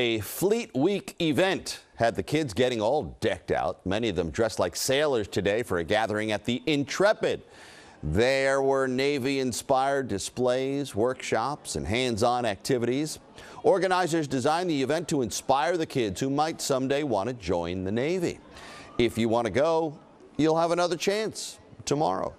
A Fleet Week event had the kids getting all decked out, many of them dressed like sailors today for a gathering at the Intrepid. There were Navy-inspired displays, workshops, and hands-on activities. Organizers designed the event to inspire the kids who might someday want to join the Navy. If you want to go, you'll have another chance tomorrow.